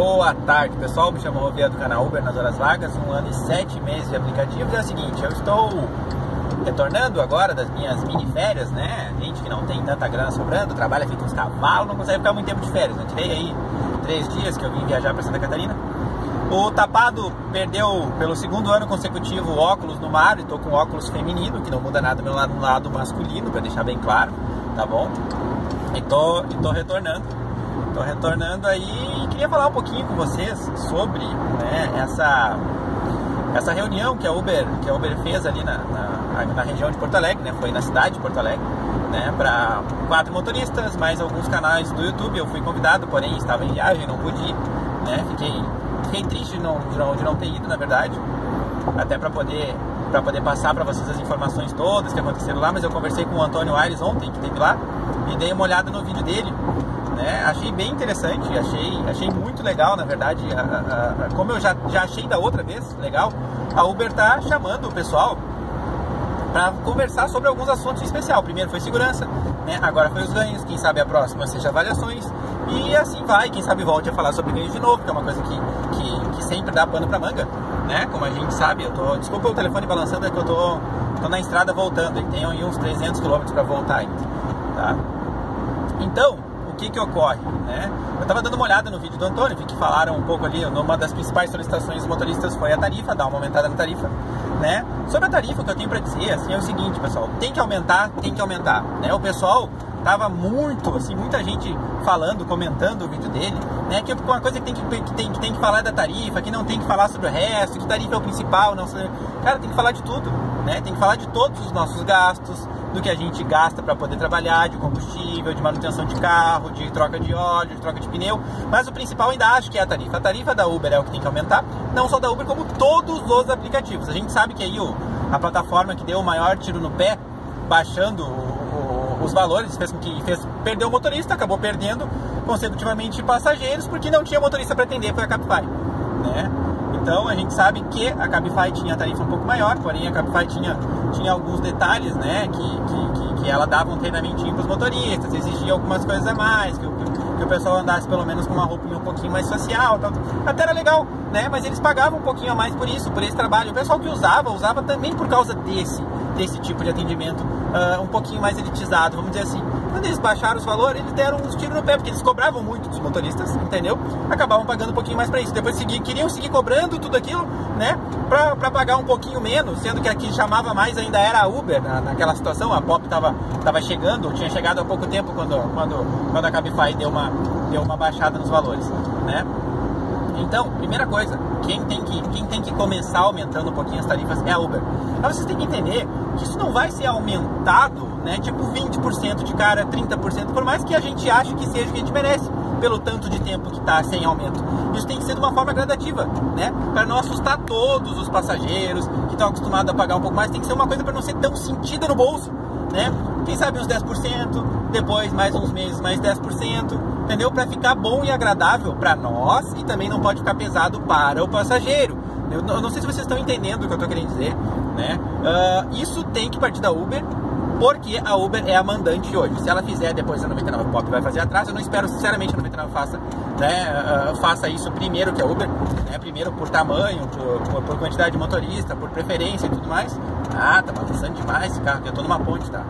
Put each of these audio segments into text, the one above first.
Boa tarde, pessoal. Me chamo Rovia do canal Uber nas horas vagas. Um ano e sete meses de aplicativo. E é o seguinte, eu estou retornando agora das minhas mini férias, né? Gente que não tem tanta grana sobrando, trabalha feito uns cavalos, não consegue ficar muito tempo de férias. Eu tirei aí três dias que eu vim viajar para Santa Catarina. O Tapado perdeu pelo segundo ano consecutivo óculos no mar, e tô com óculos feminino, que não muda nada meu lado, lado masculino, para deixar bem claro, tá bom? E tô, e tô retornando. Tô retornando aí e queria falar um pouquinho com vocês sobre né, essa, essa reunião que a Uber, que a Uber fez ali na, na, na região de Porto Alegre, né? Foi na cidade de Porto Alegre, né? Para quatro motoristas, mais alguns canais do YouTube. Eu fui convidado, porém estava em viagem, não pude ir, né? Fiquei Fiquei triste de não, de não, de não ter ido, na verdade, até para poder para poder passar para vocês as informações todas que aconteceram lá, mas eu conversei com o Antônio Aires ontem, que esteve lá, e dei uma olhada no vídeo dele. Né? Achei bem interessante, achei, achei muito legal, na verdade, a, a, a, como eu já, já achei da outra vez, legal, a Uber tá chamando o pessoal para conversar sobre alguns assuntos em especial. Primeiro foi segurança, né? agora foi os ganhos, quem sabe a próxima seja avaliações, e assim vai, quem sabe volte a falar sobre ganhos de novo, que é uma coisa que, que, que sempre dá pano pra manga, né? Como a gente sabe, eu tô. Desculpa o telefone balançando, é que eu tô, tô na estrada voltando, e tenho aí uns 300 km para voltar tá? Então, que que ocorre, né? Eu tava dando uma olhada no vídeo do Antônio, vi que falaram um pouco ali, uma das principais solicitações dos motoristas foi a tarifa, dar uma aumentada na tarifa, né? Sobre a tarifa, o que eu tenho para dizer, assim, é o seguinte, pessoal, tem que aumentar, tem que aumentar, né? O pessoal tava muito, assim, muita gente falando, comentando o vídeo dele, né? Que uma coisa que tem que, que, tem, que tem que falar da tarifa, que não tem que falar sobre o resto, que tarifa é o principal, não sei. Cara, tem que falar de tudo, né? Tem que falar de todos os nossos gastos, do que a gente gasta para poder trabalhar, de combustível, de manutenção de carro, de troca de óleo, de troca de pneu. Mas o principal ainda acho que é a tarifa. A tarifa da Uber é o que tem que aumentar, não só da Uber, como todos os aplicativos. A gente sabe que aí o, a plataforma que deu o maior tiro no pé, baixando os valores, fez com que fez, perdeu o motorista, acabou perdendo consecutivamente passageiros, porque não tinha motorista para atender, foi a Cabify. Né? Então a gente sabe que a Cabify tinha tarifa um pouco maior, porém a Cabify tinha, tinha alguns detalhes, né? Que, que, que, que ela dava um treinamentinho para os motoristas, exigia algumas coisas a mais, que, que o pessoal andasse pelo menos com uma roupinha um pouquinho mais social, tal, até era legal, né? Mas eles pagavam um pouquinho a mais por isso, por esse trabalho. O pessoal que usava, usava também por causa desse, desse tipo de atendimento uh, um pouquinho mais elitizado, vamos dizer assim. Quando eles baixaram os valores, eles deram uns tiros no pé, porque eles cobravam muito dos motoristas, entendeu? Acabavam pagando um pouquinho mais para isso. Depois segui, queriam seguir cobrando tudo aquilo, né? Pra pagar um pouquinho menos, sendo que aqui chamava mais ainda era a Uber na, naquela situação. A Pop tava, tava chegando, tinha chegado há pouco tempo quando, quando, quando a Cabify deu uma, deu uma baixada nos valores, né? Então, primeira coisa, quem tem que, quem tem que começar aumentando um pouquinho as tarifas é a Uber. Mas vocês têm que entender que isso não vai ser aumentado, né? Tipo 20% de cara, 30%, por mais que a gente ache que seja o que a gente merece, pelo tanto de tempo que está sem aumento. Isso tem que ser de uma forma gradativa, né? Para não assustar todos os passageiros que estão acostumados a pagar um pouco mais, tem que ser uma coisa para não ser tão sentida no bolso, né? Quem sabe uns 10%, depois mais uns meses mais 10%, entendeu? Para ficar bom e agradável para nós e também não pode ficar pesado para o passageiro. Eu não sei se vocês estão entendendo o que eu estou querendo dizer, né? Uh, isso tem que partir da Uber, porque a Uber é a mandante hoje. Se ela fizer depois a 99 Pop vai fazer atrás, eu não espero sinceramente a 99 faça, né, uh, faça isso primeiro que a Uber, né, primeiro por tamanho, por, por, quantidade de motorista, por preferência e tudo mais. Ah, tá balançando demais esse carro, eu tô numa ponte, tá?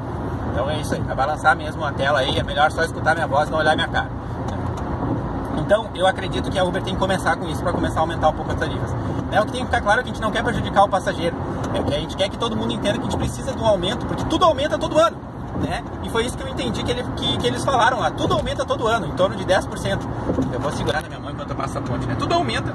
Então é isso aí, vai balançar mesmo a tela aí, é melhor só escutar minha voz e não olhar minha cara. Então, eu acredito que a Uber tem que começar com isso para começar a aumentar um pouco as tarifas. É o que tem que ficar claro é que a gente não quer prejudicar o passageiro. É que a gente quer que todo mundo entenda que a gente precisa de um aumento, porque tudo aumenta todo ano. Né? E foi isso que eu entendi que, ele, que, que, eles falaram lá. Tudo aumenta todo ano, em torno de 10%. Eu vou segurar na minha mão enquanto eu passo a ponte, né? Tudo aumenta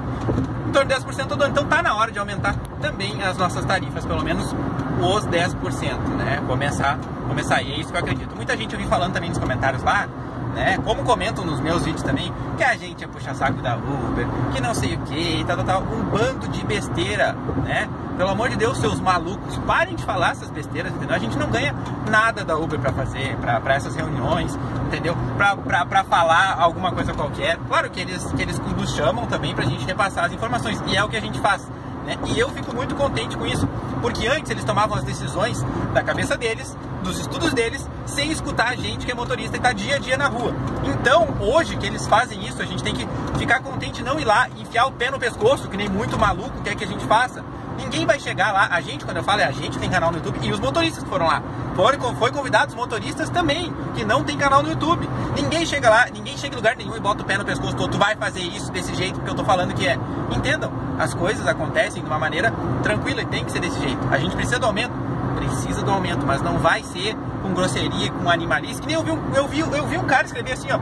em torno de 10% todo ano. Então tá na hora de aumentar também as nossas tarifas, pelo menos os 10%, né? Começar, começar. E é isso que eu acredito. Muita gente eu vi falando também nos comentários lá, né? Como comentam nos meus vídeos também, que a gente é puxa-saco da Uber, que não sei o que, tal, tal, tal, um bando de besteira, né? Pelo amor de Deus, seus malucos, parem de falar essas besteiras, entendeu? A gente não ganha nada da Uber para fazer, para essas reuniões, entendeu? Para falar alguma coisa qualquer. Claro que eles, que eles nos chamam também pra gente repassar as informações, e é o que a gente faz Né? E eu fico muito contente com isso, porque antes eles tomavam as decisões da cabeça deles, dos estudos deles, sem escutar a gente que é motorista e está dia a dia na rua. Então, hoje que eles fazem isso, a gente tem que ficar contente não ir lá, enfiar o pé no pescoço, que nem muito maluco quer que a gente faça. Ninguém vai chegar lá, a gente, quando eu falo é a gente, tem canal no YouTube, e os motoristas que foram lá. Foram, foi convidados motoristas também, que não tem canal no YouTube. Ninguém chega lá, ninguém chega em lugar nenhum e bota o pé no pescoço, tu vai fazer isso desse jeito que eu tô falando que é. Entendam, as coisas acontecem de uma maneira tranquila e tem que ser desse jeito. A gente precisa do aumento, precisa do aumento, mas não vai ser com grosseria, com animalista. Que nem eu vi, eu vi, eu vi um cara escrever assim, ó.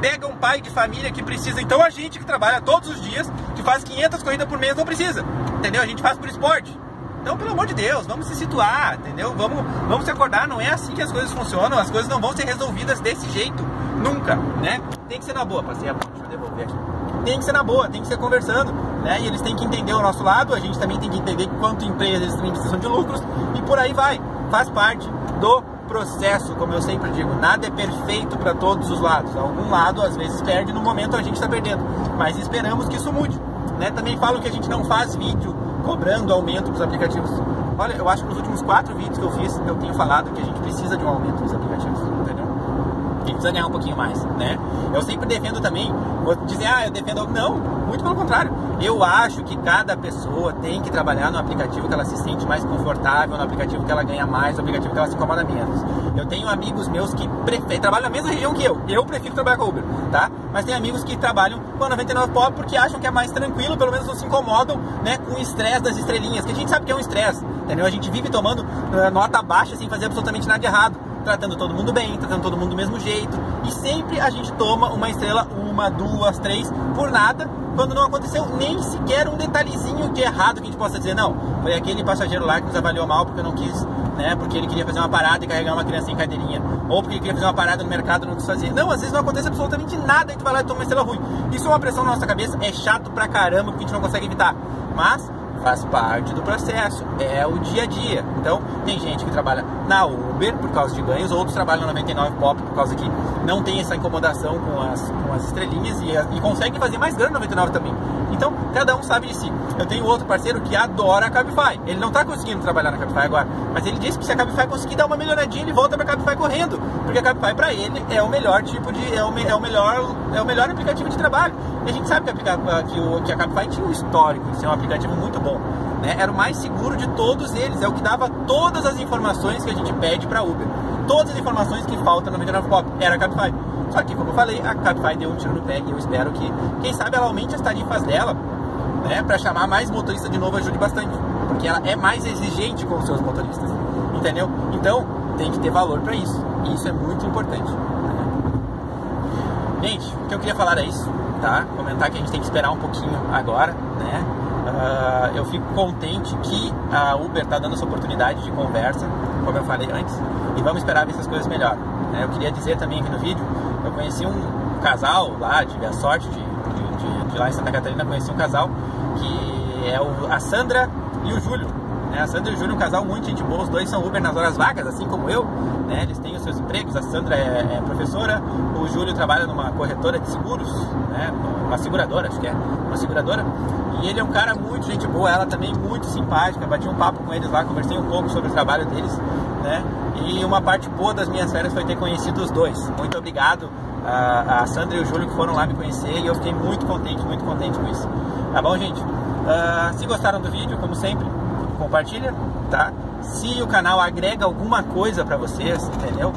Pega um pai de família que precisa, então a gente que trabalha todos os dias, que faz 500 corridas por mês, não precisa. Entendeu? A gente faz por esporte. Então, pelo amor de Deus, vamos se situar, entendeu? Vamos, vamos se acordar, não é assim que as coisas funcionam, as coisas não vão ser resolvidas desse jeito, nunca, né? Tem que ser na boa, passei a deixa eu devolver aqui. Tem que ser na boa, tem que ser conversando, né? E eles têm que entender o nosso lado, a gente também tem que entender quanto empresas eles precisam de lucros, e por aí vai, faz parte do processo, como eu sempre digo, nada é perfeito para todos os lados. Algum lado às vezes perde, no momento a gente está perdendo, mas esperamos que isso mude. Né? Também falo que a gente não faz vídeo cobrando aumento dos aplicativos. Olha, eu acho que nos últimos quatro vídeos que eu fiz, eu tenho falado que a gente precisa de um aumento dos aplicativos, entendeu? Gente precisa ganhar um pouquinho mais, né? Eu sempre defendo também, vou dizer, ah, eu defendo. Não, muito pelo contrário. Eu acho que cada pessoa tem que trabalhar no aplicativo que ela se sente mais confortável, no aplicativo que ela ganha mais, no aplicativo que ela se incomoda menos. Eu tenho amigos meus que preferem, trabalham na mesma região que eu. Eu prefiro trabalhar com Uber, tá? Mas tem amigos que trabalham com a 99 Pop porque acham que é mais tranquilo, pelo menos não se incomodam, né, com o estresse das estrelinhas, que a gente sabe que é um estresse, entendeu? A gente vive tomando uh, nota baixa sem fazer absolutamente nada de errado tratando todo mundo bem, tratando todo mundo do mesmo jeito. E sempre a gente toma uma estrela, uma, duas, três, por nada, quando não aconteceu nem sequer um detalhezinho de errado que a gente possa dizer, não, foi aquele passageiro lá que nos avaliou mal porque não quis, né, porque ele queria fazer uma parada e carregar uma criança em cadeirinha, ou porque ele queria fazer uma parada no mercado e não quis fazer. Não, às vezes não acontece absolutamente nada e tu vai lá e toma uma estrela ruim. Isso é uma pressão na nossa cabeça, é chato pra caramba porque a gente não consegue evitar. Mas faz parte do processo, é o dia a dia. Então, tem gente que trabalha na Uber por causa de ganhos, outros trabalham na 99 Pop por causa que não tem essa incomodação com as, com as estrelinhas e, e consegue fazer mais grana na 99 também. Então, cada um sabe de si. Eu tenho outro parceiro que adora a Cabify. Ele não está conseguindo trabalhar na Cabify agora, mas ele disse que se a Cabify conseguir dar uma melhoradinha, ele volta para a Cabify correndo, porque a Cabify para ele é o melhor tipo de é o, é o melhor é o melhor aplicativo de trabalho. E a gente sabe que a, que, o, que a Cabify tinha um histórico de ser um aplicativo muito bom. Né? Era o mais seguro de todos eles, é o que dava todas as informações que a gente pede para Uber. Todas as informações que faltam no 99 Pop era a Cabify. Só que, como eu falei, a Cabify deu um tiro no pé e eu espero que, quem sabe, ela aumente as tarifas dela, né, para chamar mais motorista de novo ajude bastante, porque ela é mais exigente com os seus motoristas, entendeu? Então, tem que ter valor para isso, e isso é muito importante. Gente, o que eu queria falar é isso, tá? Comentar que a gente tem que esperar um pouquinho agora, né? Uh, eu fico contente que a Uber está dando essa oportunidade de conversa, como eu falei antes, e vamos esperar ver se as coisas melhoram. Né? Eu queria dizer também aqui no vídeo, eu conheci um casal lá, tive a sorte de, de, de, de lá em Santa Catarina, conheci um casal que é o, a Sandra e o Júlio. Né? A Sandra e o Júlio, um casal muito gente boa, os dois são Uber nas horas vagas, assim como eu. Né? Eles têm os seus empregos, a Sandra é, é, professora, o Júlio trabalha numa corretora de seguros, né? uma seguradora, acho que é, uma seguradora. E ele é um cara muito gente boa, ela também muito simpática, bati um papo com eles lá, conversei um pouco sobre o trabalho deles, né? E uma parte boa das minhas férias foi ter conhecido os dois. Muito obrigado a, a Sandra e o Júlio que foram lá me conhecer e eu fiquei muito contente, muito contente com isso. Tá bom, gente? Uh, se gostaram do vídeo, como sempre, compartilha, tá? Se o canal agrega alguma coisa para vocês, entendeu?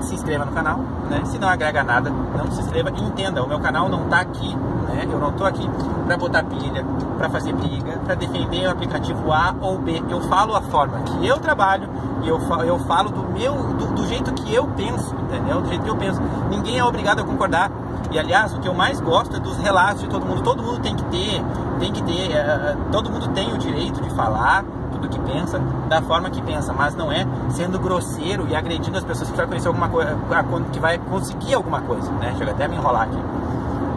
Se inscreva no canal, né? Se não agrega nada, não se inscreva e entenda, o meu canal não tá aqui, né? Eu não tô aqui para botar pilha, para fazer briga, para defender o aplicativo A ou B. Eu falo a forma que eu trabalho e eu falo, eu falo do meu, do, do jeito que eu penso, entendeu? Do jeito que eu penso. Ninguém é obrigado a concordar. E aliás, o que eu mais gosto é dos relatos de todo mundo. Todo mundo tem que ter, tem que ter, uh, todo mundo tem o direito de falar tudo que pensa, da forma que pensa, mas não é sendo grosseiro e agredindo as pessoas que vai conhecer alguma coisa, que vai conseguir alguma coisa, né? Chega até a me enrolar aqui.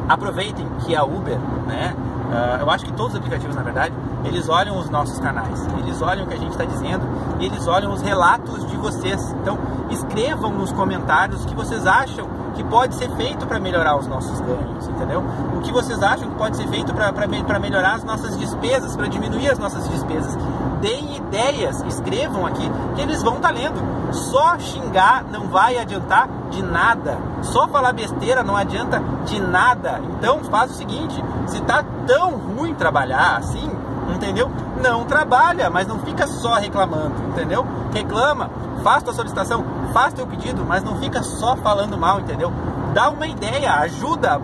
aproveitem que a Uber, né? Uh, eu acho que todos os aplicativos, na verdade, eles olham os nossos canais, eles olham o que a gente está dizendo e eles olham os relatos de vocês. Então, escrevam nos comentários o que vocês acham que pode ser feito para melhorar os nossos ganhos, entendeu? O que vocês acham que pode ser feito para melhorar as nossas despesas, para diminuir as nossas despesas. Deem ideias, escrevam aqui, que eles vão estar tá lendo. Só xingar não vai adiantar de nada. Só falar besteira não adianta de nada. Então faz o seguinte, se tá tão ruim trabalhar assim, entendeu? Não trabalha, mas não fica só reclamando, entendeu? Reclama, faz tua solicitação, faz teu pedido, mas não fica só falando mal, entendeu? Dá uma ideia, ajuda,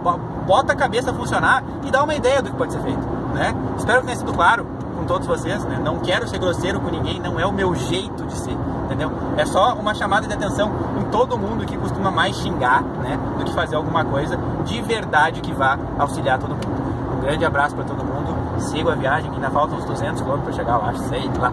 bota a cabeça a funcionar e dá uma ideia do que pode ser feito, né? Espero que tenha sido claro todos vocês, né? Não quero ser grosseiro com ninguém, não é o meu jeito de ser, entendeu? É só uma chamada de atenção em todo mundo que costuma mais xingar, né, do que fazer alguma coisa de verdade que vá auxiliar todo mundo. Um grande abraço para todo mundo, siga a viagem, que ainda faltam uns 200 km para chegar, eu acho, sei lá.